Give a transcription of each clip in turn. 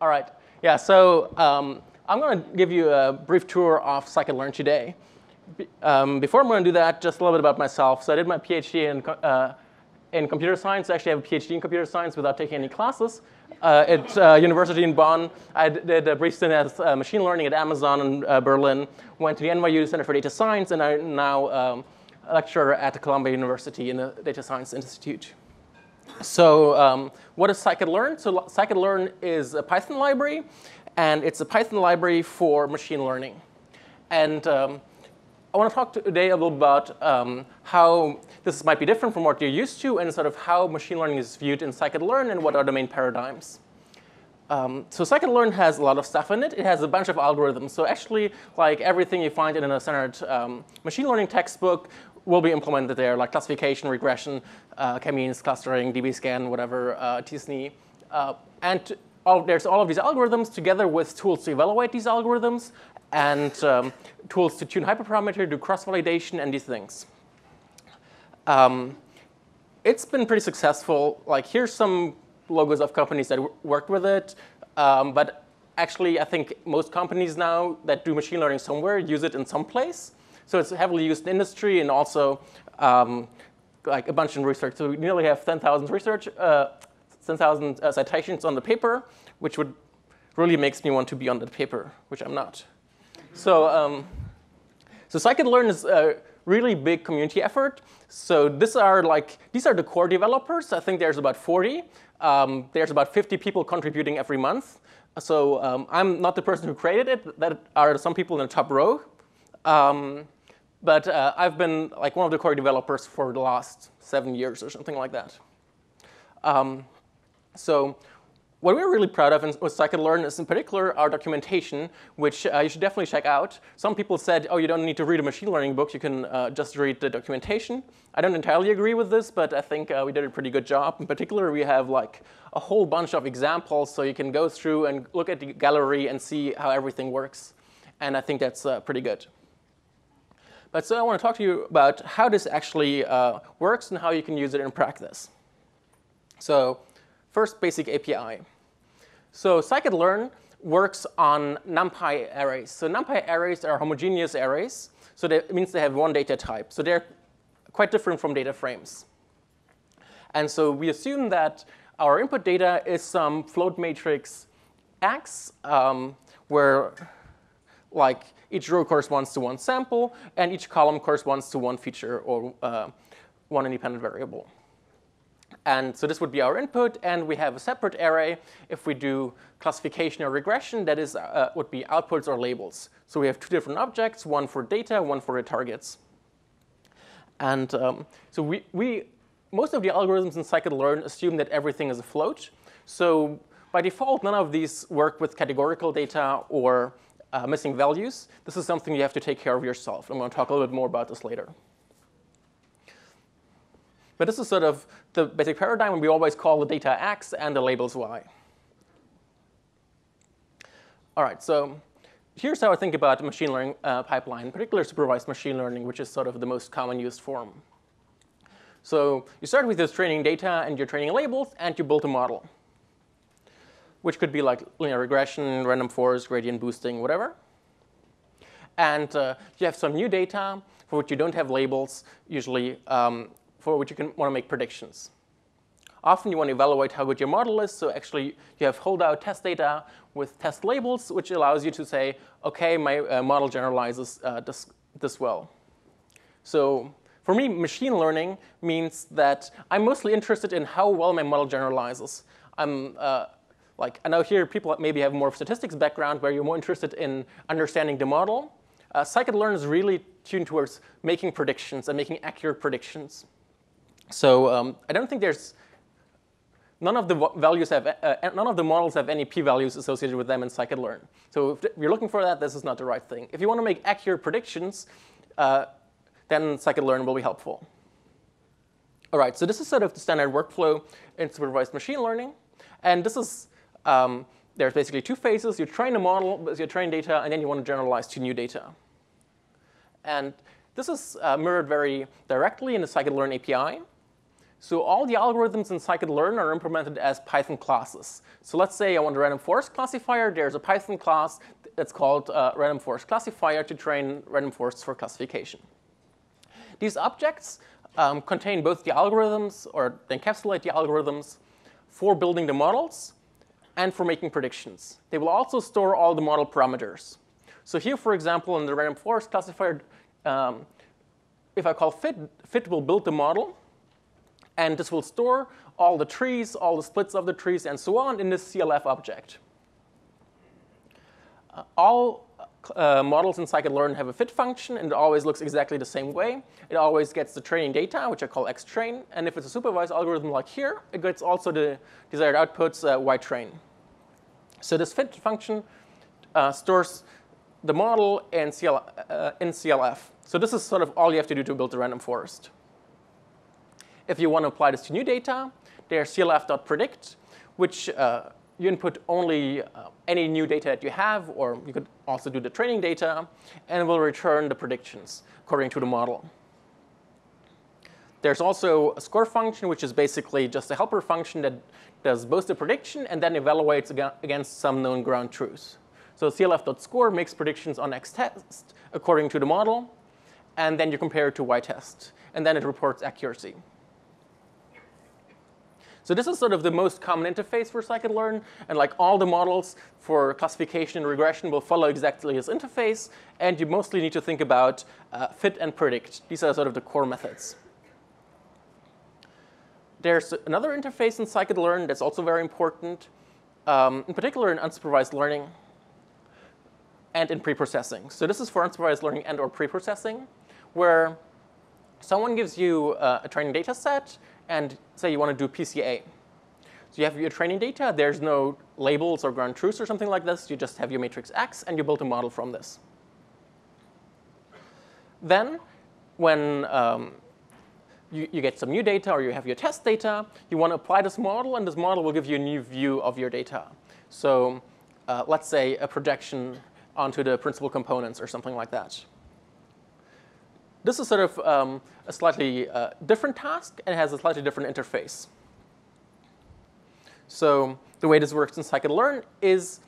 All right. Yeah, so um, I'm going to give you a brief tour of scikit-learn today. Um, before I'm going to do that, just a little bit about myself. So I did my PhD in, uh, in computer science. I actually have a PhD in computer science without taking any classes. Uh, at uh, University in Bonn, I did a brief stint as uh, machine learning at Amazon in uh, Berlin, went to the NYU Center for Data Science, and I'm now um, a lecturer at Columbia University in the Data Science Institute. So um, what is scikit-learn? So scikit-learn is a Python library, and it's a Python library for machine learning. And um, I want to talk today a little about um, how this might be different from what you're used to, and sort of how machine learning is viewed in scikit-learn, and what are the main paradigms. Um, so scikit-learn has a lot of stuff in it. It has a bunch of algorithms. So actually, like everything you find in a standard um, machine learning textbook will be implemented there, like classification, regression, uh, k-means, clustering, dbScan, whatever, uh, t-SNE. Uh, and all, there's all of these algorithms together with tools to evaluate these algorithms and um, tools to tune hyperparameter, do cross-validation, and these things. Um, it's been pretty successful. Like here's some logos of companies that worked with it. Um, but actually, I think most companies now that do machine learning somewhere use it in some place. So it's heavily used in industry and also um, like a bunch in research. So we nearly have 10,000 research, uh, 10,000 uh, citations on the paper, which would really makes me want to be on that paper, which I'm not. So, um, so scikit-learn is a really big community effort. So these are like these are the core developers. I think there's about 40. Um, there's about 50 people contributing every month. So um, I'm not the person who created it. That are some people in the top row. Um, but uh, I've been like one of the core developers for the last seven years or something like that. Um, so what we're really proud of with scikit-learn is in particular our documentation, which uh, you should definitely check out. Some people said, oh, you don't need to read a machine learning book, you can uh, just read the documentation. I don't entirely agree with this, but I think uh, we did a pretty good job. In particular, we have like a whole bunch of examples, so you can go through and look at the gallery and see how everything works. And I think that's uh, pretty good. But so I want to talk to you about how this actually uh, works and how you can use it in practice. So first, basic API. So scikit-learn works on NumPy arrays. So NumPy arrays are homogeneous arrays. So that means they have one data type. So they're quite different from data frames. And so we assume that our input data is some float matrix X, um, where like each row corresponds to one sample, and each column corresponds to one feature or uh, one independent variable. And so this would be our input, and we have a separate array if we do classification or regression, that is, uh, would be outputs or labels. So we have two different objects, one for data, one for the targets. And um, so we, we, most of the algorithms in scikit-learn assume that everything is a float. So by default, none of these work with categorical data or uh, missing values, this is something you have to take care of yourself. I'm going to talk a little bit more about this later. But this is sort of the basic paradigm, we always call the data X and the labels Y. All right, so here's how I think about machine learning uh, pipeline, particularly supervised machine learning, which is sort of the most common used form. So you start with this training data and your training labels, and you build a model which could be like linear regression, random forest, gradient boosting, whatever. And uh, you have some new data for which you don't have labels, usually um, for which you can want to make predictions. Often you want to evaluate how good your model is, so actually you have holdout test data with test labels, which allows you to say, okay, my uh, model generalizes uh, this, this well. So for me, machine learning means that I'm mostly interested in how well my model generalizes. I'm uh, like, I know here people maybe have more statistics background where you're more interested in understanding the model. Uh, scikit-learn is really tuned towards making predictions and making accurate predictions. So um, I don't think there's, none of the values have, uh, uh, none of the models have any p-values associated with them in scikit-learn. So if you're looking for that, this is not the right thing. If you want to make accurate predictions, uh, then scikit-learn will be helpful. All right, so this is sort of the standard workflow in supervised machine learning. And this is um, there's basically two phases. You train a model with your trained data, and then you want to generalize to new data. And this is uh, mirrored very directly in the scikit-learn API. So all the algorithms in scikit-learn are implemented as Python classes. So let's say I want a random forest classifier. There's a Python class that's called uh, random forest classifier to train random forests for classification. These objects um, contain both the algorithms, or encapsulate the algorithms, for building the models and for making predictions. They will also store all the model parameters. So here, for example, in the random forest classifier, um, if I call fit, fit will build the model, and this will store all the trees, all the splits of the trees, and so on in this CLF object. Uh, all uh, models in scikit-learn have a fit function, and it always looks exactly the same way. It always gets the training data, which I call xtrain, and if it's a supervised algorithm like here, it gets also the desired outputs, uh, ytrain. So this fit function uh, stores the model in, CL, uh, in CLF. So this is sort of all you have to do to build a random forest. If you want to apply this to new data, there's clf.predict, which uh, you input only uh, any new data that you have, or you could also do the training data, and it will return the predictions according to the model. There's also a score function, which is basically just a helper function that does both the prediction and then evaluates against some known ground truths. So clf.score makes predictions on x test according to the model, and then you compare it to y test, and then it reports accuracy. So this is sort of the most common interface for scikit-learn, and like all the models for classification and regression will follow exactly this interface, and you mostly need to think about uh, fit and predict. These are sort of the core methods. There's another interface in scikit-learn that's also very important, um, in particular in unsupervised learning and in preprocessing. So this is for unsupervised learning and or preprocessing, where someone gives you uh, a training data set, and say you want to do PCA. So you have your training data. There's no labels or ground truths or something like this. You just have your matrix X, and you build a model from this. Then, when um, you, you, get some new data or you have your test data, you want to apply this model, and this model will give you a new view of your data. So uh, let's say a projection onto the principal components or something like that. This is sort of um, a slightly uh, different task and has a slightly different interface. So the way this works in scikit-learn is,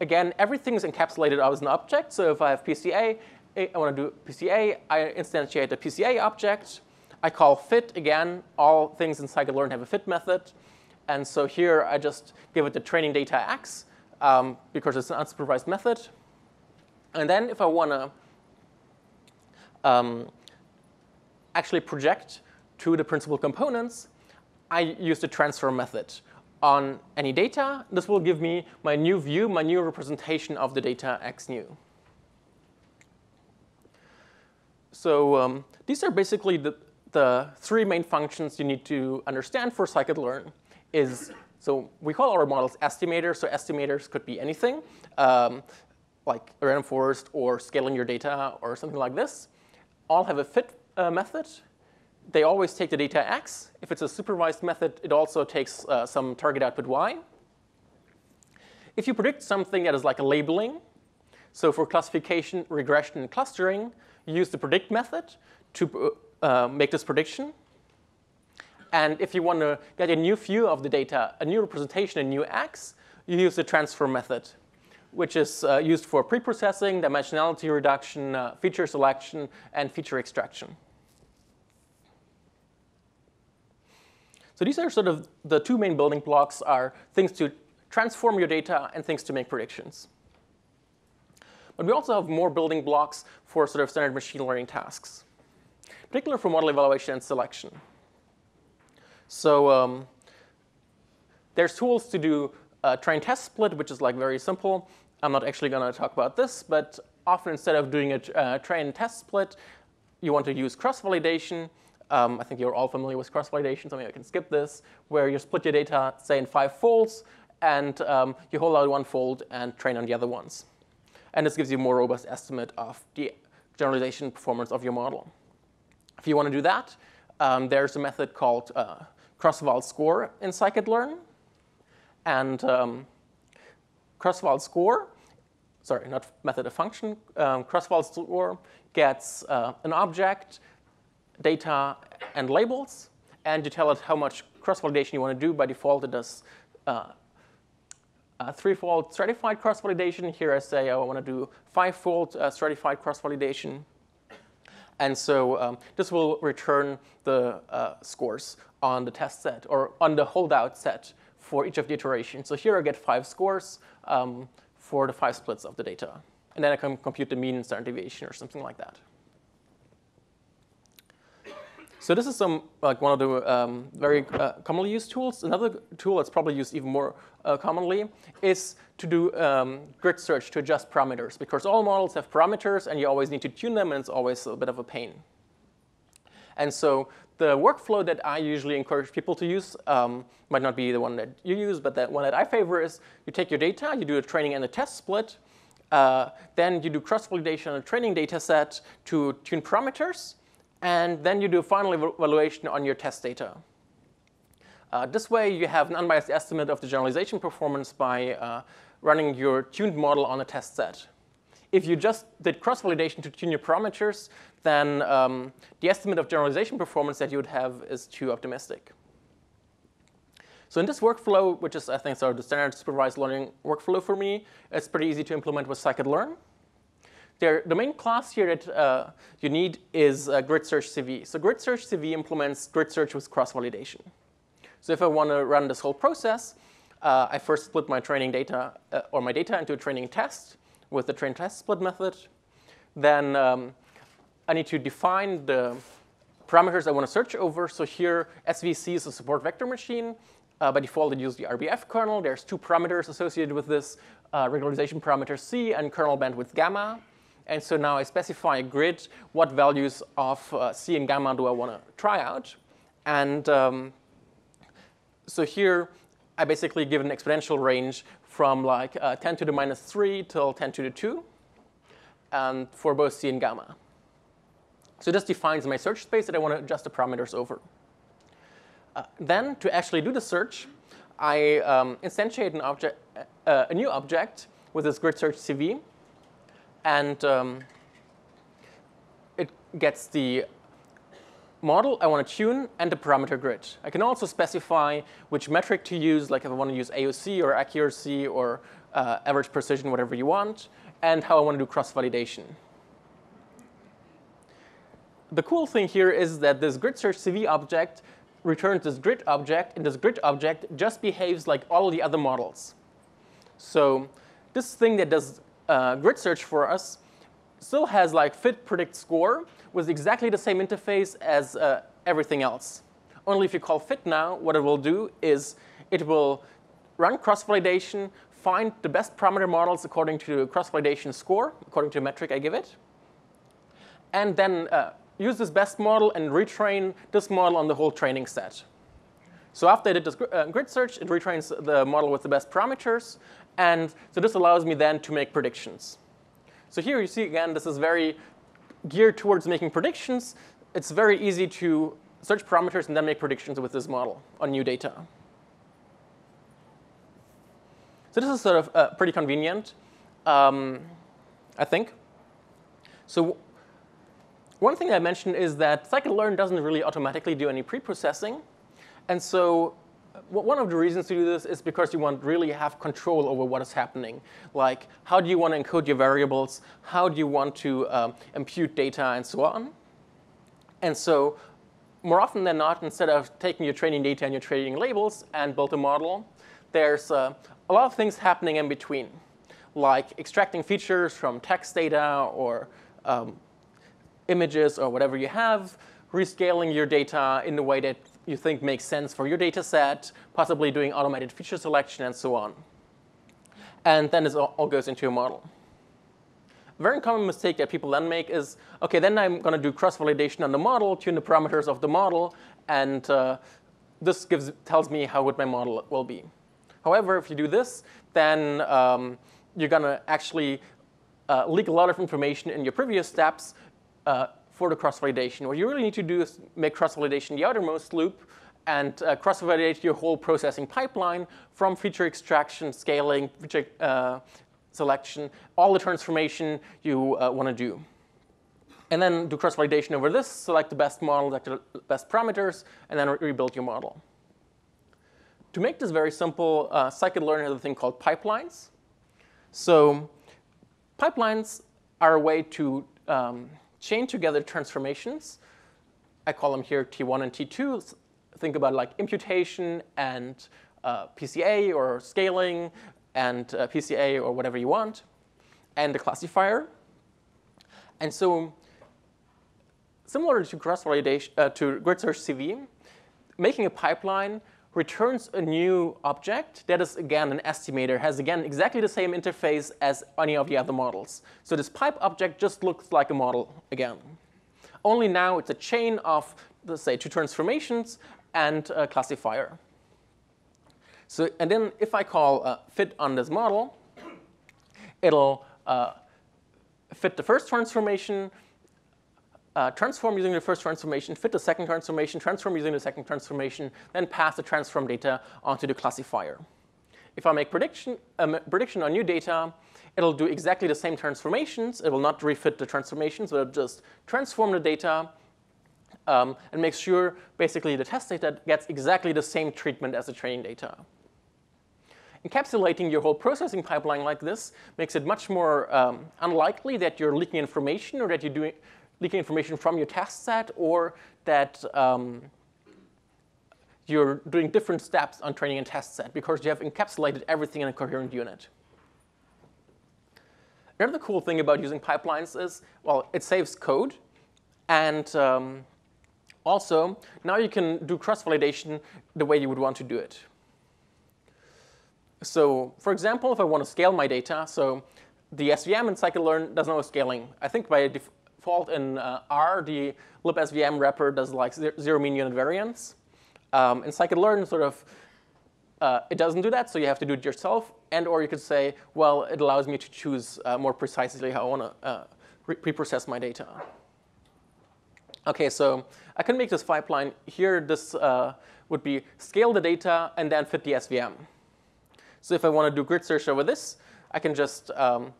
again, everything is encapsulated as an object. So if I have PCA, I want to do PCA, I instantiate a PCA object. I call fit, again, all things in scikit-learn have a fit method. And so here I just give it the training data x um, because it's an unsupervised method. And then if I want to um, actually project to the principal components, I use the transform method on any data. This will give me my new view, my new representation of the data x new. So um, these are basically the, the three main functions you need to understand for scikit-learn. Is so we call our models estimators. So estimators could be anything, um, like random forest or scaling your data or something like this all have a fit uh, method. They always take the data x. If it's a supervised method, it also takes uh, some target output y. If you predict something that is like a labeling, so for classification, regression, and clustering, you use the predict method to uh, make this prediction. And if you want to get a new view of the data, a new representation, a new x, you use the transform method which is uh, used for preprocessing, dimensionality reduction, uh, feature selection, and feature extraction. So these are sort of the two main building blocks are things to transform your data and things to make predictions. But we also have more building blocks for sort of standard machine learning tasks, particularly for model evaluation and selection. So um, there's tools to do uh, train test split, which is like very simple. I'm not actually going to talk about this, but often instead of doing a uh, train test split, you want to use cross-validation. Um, I think you're all familiar with cross-validation, so maybe I can skip this, where you split your data, say, in five folds, and um, you hold out one fold and train on the other ones. And this gives you a more robust estimate of the generalization performance of your model. If you want to do that, um, there's a method called uh, cross-val score in scikit-learn. And um, cross-val score, sorry, not method, of function, um, cross-val score gets uh, an object, data, and labels, and you tell it how much cross-validation you want to do. By default, it does uh, threefold stratified cross-validation. Here I say I want to do five-fold uh, stratified cross-validation. And so um, this will return the uh, scores on the test set or on the holdout set for each of the iterations. So here I get five scores um, for the five splits of the data. And then I can compute the mean and standard deviation or something like that. So this is some like one of the um, very uh, commonly used tools. Another tool that's probably used even more uh, commonly is to do um, grid search to adjust parameters because all models have parameters and you always need to tune them and it's always a bit of a pain. And so the workflow that I usually encourage people to use um, might not be the one that you use, but the one that I favor is you take your data, you do a training and a test split, uh, then you do cross-validation on a training data set to tune parameters, and then you do a final evaluation on your test data. Uh, this way, you have an unbiased estimate of the generalization performance by uh, running your tuned model on a test set. If you just did cross-validation to tune your parameters, then um, the estimate of generalization performance that you would have is too optimistic. So in this workflow, which is, I think, sort of the standard supervised learning workflow for me, it's pretty easy to implement with scikit-learn. The main class here that uh, you need is uh, grid search CV. So grid search CV implements grid search with cross-validation. So if I want to run this whole process, uh, I first split my training data uh, or my data into a training test with the train test split method. Then um, I need to define the parameters I want to search over. So here, SVC is a support vector machine. Uh, by default, it uses the RBF kernel. There's two parameters associated with this, uh, regularization parameter C and kernel bandwidth gamma. And so now I specify a grid, what values of uh, C and gamma do I want to try out. And um, so here, I basically give an exponential range from like uh, 10 to the minus 3 till 10 to the 2 and for both C and gamma. So this defines my search space that I want to adjust the parameters over. Uh, then to actually do the search, I um, instantiate an object, uh, a new object with this grid search CV and um, it gets the model I want to tune and the parameter grid. I can also specify which metric to use, like if I want to use AUC or accuracy or uh, average precision, whatever you want, and how I want to do cross-validation. The cool thing here is that this grid search CV object returns this grid object, and this grid object just behaves like all the other models. So this thing that does uh, grid search for us still has like fit predict score with exactly the same interface as uh, everything else. Only if you call fit now, what it will do is it will run cross-validation, find the best parameter models according to cross-validation score, according to the metric I give it, and then uh, use this best model and retrain this model on the whole training set. So after I did this uh, grid search, it retrains the model with the best parameters, and so this allows me then to make predictions. So here you see again, this is very geared towards making predictions. It's very easy to search parameters and then make predictions with this model on new data. So this is sort of uh, pretty convenient, um, I think. So one thing I mentioned is that scikit-learn doesn't really automatically do any pre-processing. And so one of the reasons to do this is because you want really have control over what is happening. Like, how do you want to encode your variables? How do you want to um, impute data and so on? And so more often than not, instead of taking your training data and your training labels and build a model, there's uh, a lot of things happening in between, like extracting features from text data or um, images or whatever you have, rescaling your data in the way that you think makes sense for your data set, possibly doing automated feature selection and so on. And then this all goes into your model. A very common mistake that people then make is, OK, then I'm going to do cross-validation on the model, tune the parameters of the model, and uh, this gives, tells me how good my model will be. However, if you do this, then um, you're going to actually uh, leak a lot of information in your previous steps uh, for the cross-validation. What you really need to do is make cross-validation the outermost loop and uh, cross-validate your whole processing pipeline from feature extraction, scaling, feature uh, selection, all the transformation you uh, want to do. and then do cross-validation over this, select the best model, select the best parameters, and then re rebuild your model. To make this very simple, uh, scikit-learn has a thing called pipelines. So pipelines are a way to um, chain together transformations. I call them here T1 and T2. Think about like imputation and uh, PCA or scaling and uh, PCA or whatever you want, and the classifier. And so similar to cross-validation, uh, to grid search CV, making a pipeline returns a new object that is, again, an estimator, has, again, exactly the same interface as any of the other models. So this pipe object just looks like a model again. Only now it's a chain of, let's say, two transformations and a classifier. So, and then if I call uh, fit on this model, it'll uh, fit the first transformation, uh, transform using the first transformation, fit the second transformation, transform using the second transformation, then pass the transform data onto the classifier. If I make prediction, um, prediction on new data, it'll do exactly the same transformations. It will not refit the transformations, but it'll just transform the data um, and make sure basically the test data gets exactly the same treatment as the training data. Encapsulating your whole processing pipeline like this makes it much more um, unlikely that you're leaking information or that you're doing, leaking information from your test set or that um, you're doing different steps on training and test set because you have encapsulated everything in a coherent unit. Another cool thing about using pipelines is, well, it saves code. And um, also, now you can do cross-validation the way you would want to do it. So for example, if I want to scale my data, so the SVM in scikit-learn does no scaling. I think by default in uh, R, the libsvm wrapper does like zero mean unit variance. Um, in scikit-learn, sort of, uh, it doesn't do that, so you have to do it yourself. And or you could say, well, it allows me to choose uh, more precisely how I want to uh, preprocess my data. OK, so I can make this pipeline. Here, this uh, would be scale the data and then fit the SVM. So if I want to do grid search over this, I can just um,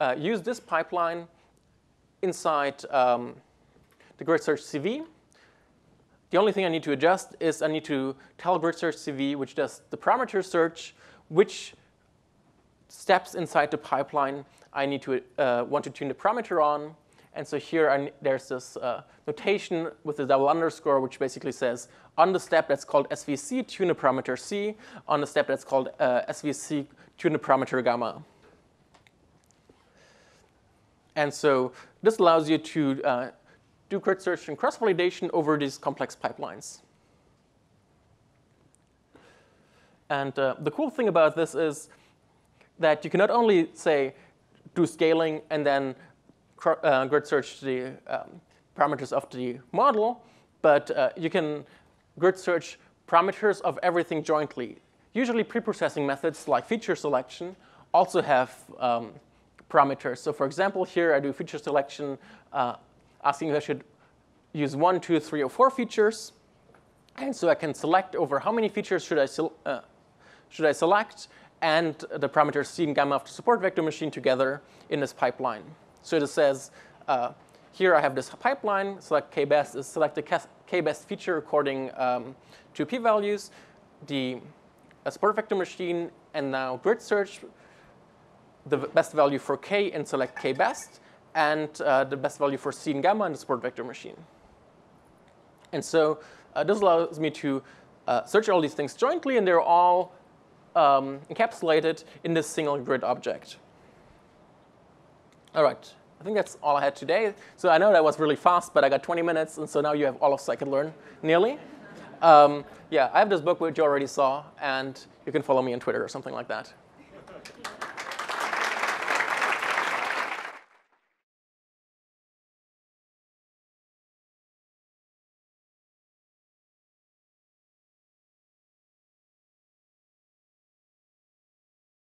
uh, use this pipeline inside um, the grid search CV. The only thing I need to adjust is I need to tell grid search CV, which does the parameter search, which steps inside the pipeline I need to uh, want to tune the parameter on. And so here I, there's this uh, notation with a double underscore, which basically says on the step that's called SVC, tune the parameter C. On the step that's called uh, SVC, tune the parameter gamma. And so this allows you to uh, do grid search and cross-validation over these complex pipelines. And uh, the cool thing about this is that you can not only say do scaling and then uh, grid search the um, parameters of the model, but uh, you can grid search parameters of everything jointly. Usually preprocessing methods like feature selection also have um, parameters. So for example, here I do feature selection, uh, asking if I should use one, two, three, or four features. And so I can select over how many features should I, uh, should I select and the parameters C and gamma of the support vector machine together in this pipeline. So it says, uh, here I have this pipeline, select k-best select the k-best feature according um, to p-values, the support vector machine, and now grid search the best value for k and select k-best, and uh, the best value for c and gamma in the support vector machine. And so uh, this allows me to uh, search all these things jointly, and they're all um, encapsulated in this single grid object. All right, I think that's all I had today. So I know that was really fast, but I got 20 minutes, and so now you have all of scikit-learn, nearly. Um, yeah, I have this book which you already saw, and you can follow me on Twitter or something like that.